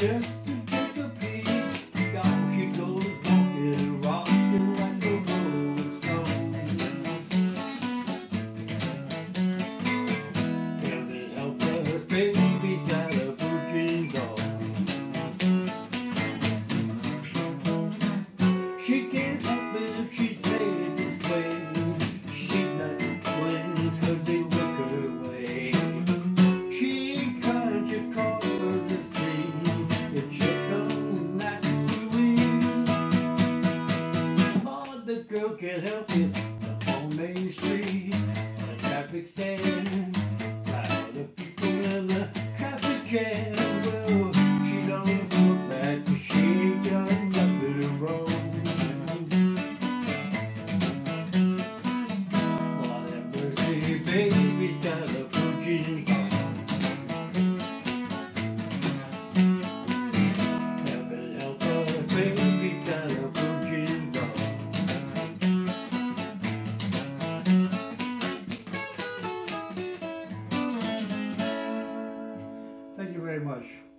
just to get the beat. Like the help her baby got a blue on? She can't help it if she's the girl can't help it. On Main Street, the traffic's standing. Crowd of people in the traffic jam. very much.